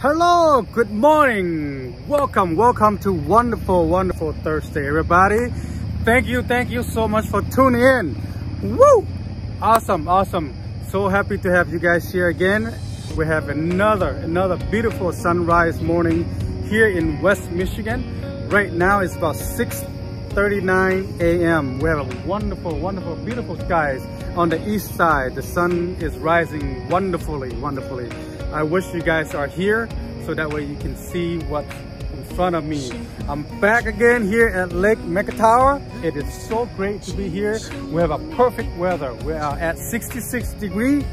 Hello, good morning. Welcome, welcome to wonderful, wonderful Thursday, everybody. Thank you, thank you so much for tuning in. Woo! Awesome, awesome. So happy to have you guys here again. We have another, another beautiful sunrise morning here in West Michigan. Right now it's about 6.39 a.m. We have a wonderful, wonderful, beautiful skies on the east side. The sun is rising wonderfully, wonderfully. I wish you guys are here so that way you can see what's in front of me. I'm back again here at Lake Tower. It is so great to be here. We have a perfect weather. We are at 66 degrees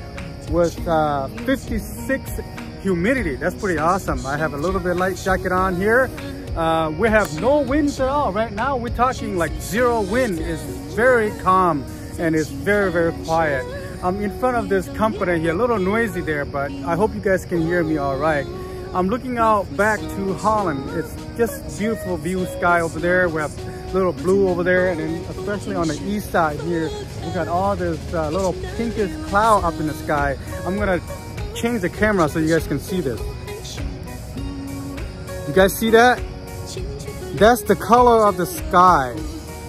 with uh, 56 humidity. That's pretty awesome. I have a little bit light jacket on here. Uh, we have no winds at all. Right now we're talking like zero wind. It's very calm and it's very, very quiet. I'm in front of this company here, a little noisy there, but I hope you guys can hear me all right. I'm looking out back to Holland. It's just beautiful view sky over there. We have a little blue over there, and then especially on the east side here, we got all this uh, little pinkish cloud up in the sky. I'm gonna change the camera so you guys can see this. You guys see that? That's the color of the sky.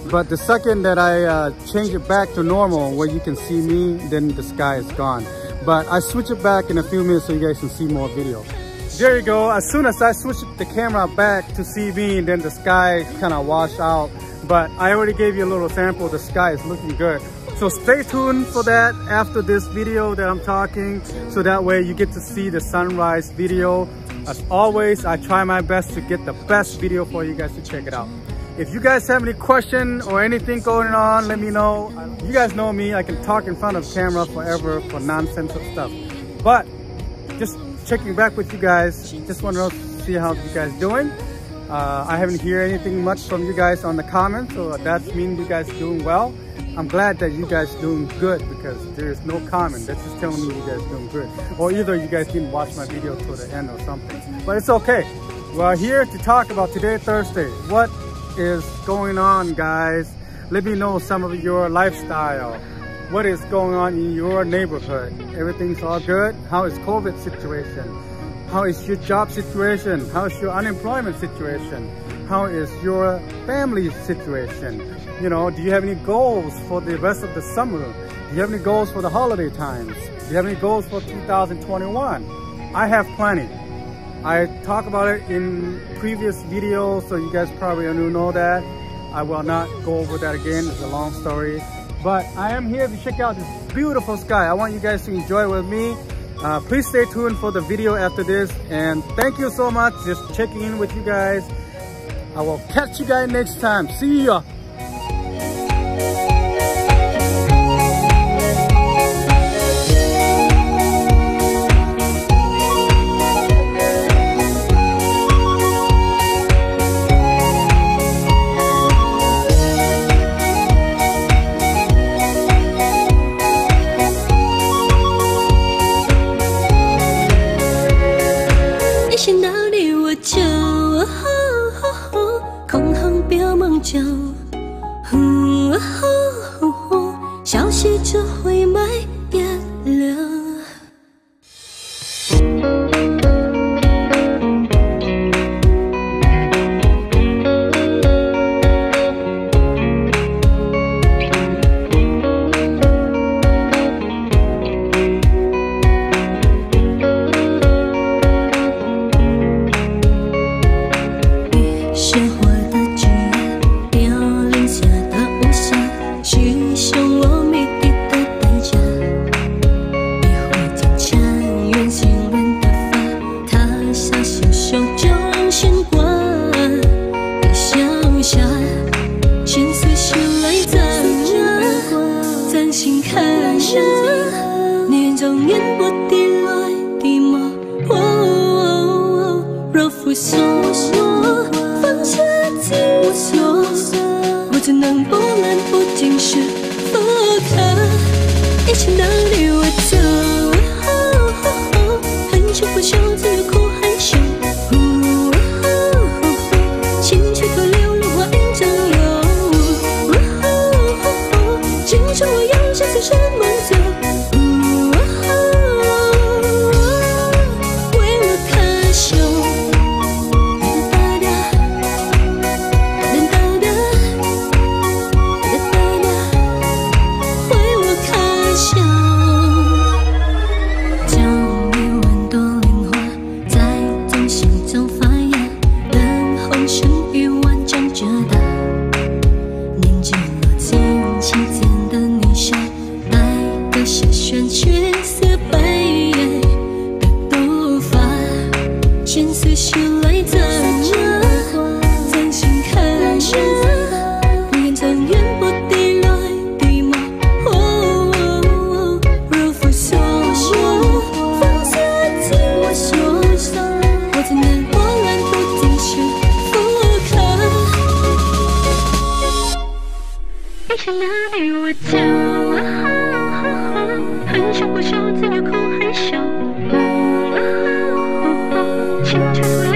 But the second that I uh, change it back to normal where you can see me, then the sky is gone. But I switch it back in a few minutes so you guys can see more video. There you go. As soon as I switch the camera back to see me, then the sky kind of wash out. But I already gave you a little sample. The sky is looking good. So stay tuned for that after this video that I'm talking. So that way you get to see the sunrise video. As always, I try my best to get the best video for you guys to check it out. If you guys have any question or anything going on, let me know. You guys know me, I can talk in front of camera forever for nonsensical stuff. But just checking back with you guys, just want to see how you guys doing. Uh, I haven't heard anything much from you guys on the comments, so that means you guys doing well. I'm glad that you guys doing good because there is no comment. That's just telling me you guys doing good. Or either you guys didn't watch my video till the end or something. But it's okay. We're here to talk about today, Thursday. What is going on guys? Let me know some of your lifestyle. What is going on in your neighborhood? Everything's all good? How is covid situation? How is your job situation? How is your unemployment situation? How is your family situation? You know do you have any goals for the rest of the summer? Do you have any goals for the holiday times? Do you have any goals for 2021 i have plenty I talk about it in previous videos, so you guys probably know that. I will not go over that again, it's a long story. But I am here to check out this beautiful sky. I want you guys to enjoy with me. Uh, please stay tuned for the video after this. And thank you so much, just checking in with you guys. I will catch you guys next time. See ya. 念我的来的吗？若负所，放下自我，我怎能波澜不惊是不可？一。to,